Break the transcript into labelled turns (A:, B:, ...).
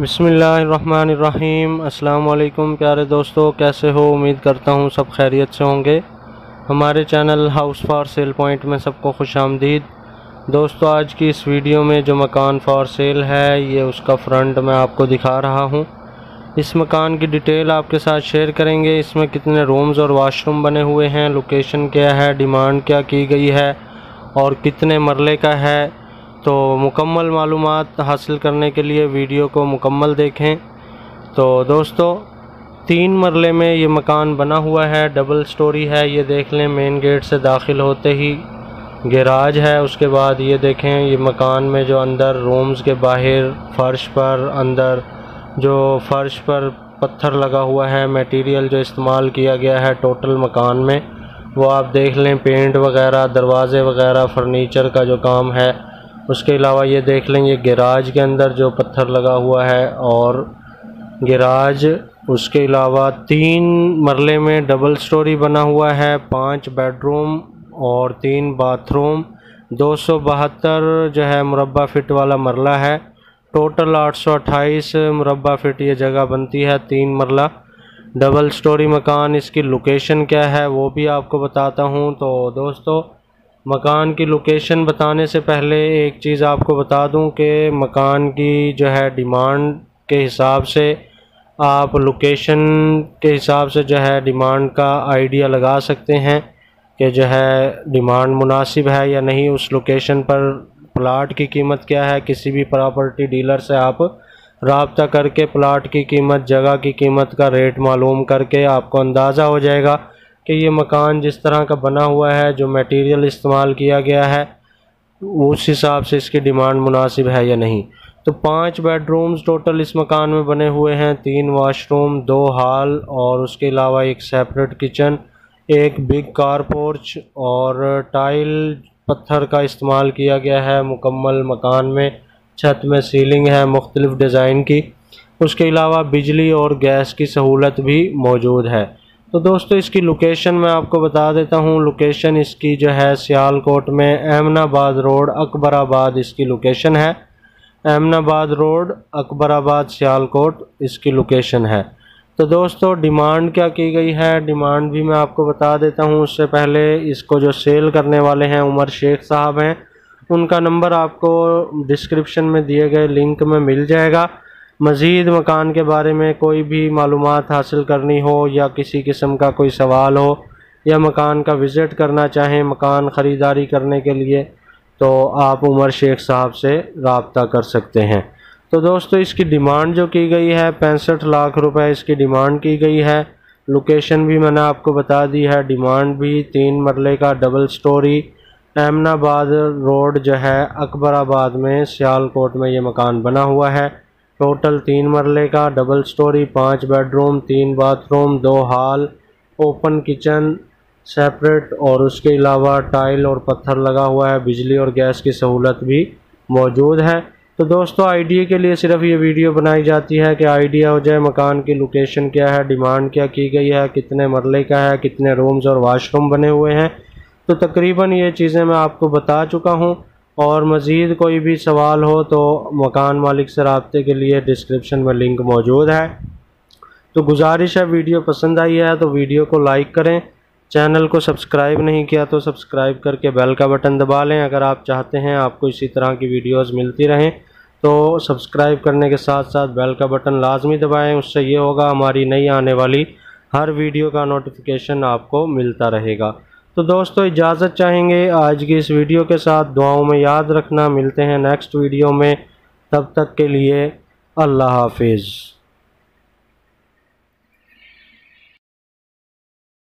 A: बिसमीम अल्लाम प्यारे दोस्तों, कैसे हो? उम्मीद करता हूँ सब खैरियत से होंगे। हमारे channel house for sale point में सबको खुश आमदीद। दोस्तों, आज की इस वीडियो में जो मकान फॉर सेल है, ये उसका फ्रंट मैं आपको दिखा रहा हूँ। इस मकान की डिटेल आपके साथ शेयर करेंगे। इसमें कितने रूम्स और वाशरूम बने हुए हैं लोकेशन क्या है डिमांड क्या की गई है, और कितने मरले का है तो मुकम्मल मालूम हासिल करने के लिए वीडियो को मुकम्मल देखें। तो दोस्तों, तीन मरले में ये मकान बना हुआ है, डबल स्टोरी है। ये देख लें, मेन गेट से दाखिल होते ही गैराज है। उसके बाद ये देखें, ये मकान में जो अंदर रूम्स के बाहर, फ़र्श पर, अंदर जो फ़र्श पर पत्थर लगा हुआ है मटेरियल जो इस्तेमाल किया गया है टोटल मकान में, वो आप देख लें पेंट वगैरह, दरवाज़े वगैरह फर्नीचर का जो काम है उसके अलावा ये देख लेंगे गैराज के अंदर जो पत्थर लगा हुआ है और गैराज, उसके अलावा तीन मरले में डबल स्टोरी बना हुआ है, पाँच बेडरूम और तीन बाथरूम दो सौ बहत्तर जो है मुरबा फिट वाला मरला है टोटल आठ सौ अट्ठाईस मुरबा फिट ये जगह बनती है, तीन मरला। डबल स्टोरी मकान, इसकी लोकेशन क्या है वो भी आपको बताता हूँ। तो दोस्तों मकान की लोकेशन बताने से पहले एक चीज़ आपको बता दूँ कि मकान की जो है डिमांड के हिसाब से आप लोकेशन के हिसाब से जो है डिमांड का आइडिया लगा सकते हैं कि जो है डिमांड मुनासिब है या नहीं, उस लोकेशन पर प्लाट की कीमत क्या है, किसी भी प्रॉपर्टी डीलर से आप रबता करके प्लाट की कीमत, जगह की कीमत का रेट मालूम करके आपको अंदाज़ा हो जाएगा। कि ये मकान जिस तरह का बना हुआ है, जो मटेरियल इस्तेमाल किया गया है, उस हिसाब से इसकी डिमांड मुनासिब है या नहीं। तो पाँच बेडरूम्स टोटल इस मकान में बने हुए हैं। तीन वाशरूम दो हॉल और उसके अलावा एक सेपरेट किचन एक बिग कार पोर्च और टाइल पत्थर का इस्तेमाल किया गया है। मुकम्मल मकान में छत में सीलिंग है मुख्तलिफ़ डिज़ाइन की। उसके अलावा बिजली और गैस की सहूलत भी मौजूद है। तो दोस्तों, इसकी लोकेशन मैं आपको बता देता हूँ। लोकेशन इसकी जो है सियालकोट में एमनाबाद रोड, अकबराबाद इसकी लोकेशन है। एमनाबाद रोड, अकबराबाद सियालकोट इसकी लोकेशन है। तो दोस्तों डिमांड क्या की गई है? डिमांड भी मैं आपको बता देता हूँ। उससे पहले इसको जो सेल करने वाले हैं, उमर शेख साहब हैं। उनका नंबर आपको डिस्क्रिप्शन में दिए गए लिंक में मिल जाएगा। मज़ीद मकान के बारे में कोई भी मालूम हासिल करनी हो या किसी किस्म का कोई सवाल हो या मकान का विज़िट करना चाहें मकान ख़रीदारी करने के लिए तो आप उमर शेख साहब से रबता कर सकते हैं। तो दोस्तों, इसकी डिमांड जो की गई है, पैंसठ लाख रुपए इसकी डिमांड की गई है। लोकेशन भी मैंने आपको बता दी है, डिमांड भी तीन मरले का डबल स्टोरी। एमनाबाद रोड जो है अकबराबाद में, सियालकोट में ये मकान बना हुआ है। टोटल तीन मरले का, डबल स्टोरी, पाँच बेडरूम, तीन बाथरूम, दो हॉल, ओपन किचन, सेपरेट, और उसके अलावा टाइल और पत्थर लगा हुआ है, बिजली और गैस की सहूलत भी मौजूद है। तो दोस्तों, आइडिया के लिए सिर्फ़ ये वीडियो बनाई जाती है कि आइडिया हो जाए मकान की लोकेशन क्या है डिमांड क्या की गई है, कितने मरले का है, कितने रूम्स और वाशरूम बने हुए हैं। तो तकरीबन ये चीज़ें मैं आपको बता चुका हूँ। और मज़ीद कोई भी सवाल हो तो मकान मालिक से रबते के लिए डिस्क्रिप्शन में लिंक मौजूद है। तो गुजारिश है, वीडियो पसंद आई है तो वीडियो को लाइक करें। चैनल को सब्सक्राइब नहीं किया तो सब्सक्राइब करके बेल का बटन दबा लें। अगर आप चाहते हैं आपको इसी तरह की वीडियोस मिलती रहें तो सब्सक्राइब करने के साथ साथ बेल का बटन लाजमी दबाएँ। उससे ये होगा, हमारी नई आने वाली हर वीडियो का नोटिफिकेशन आपको मिलता रहेगा। तो दोस्तों, इजाज़त चाहेंगे आज की इस वीडियो के साथ। दुआओं में याद रखना। मिलते हैं नेक्स्ट वीडियो में। तब तक के लिए अल्लाह हाफिज़।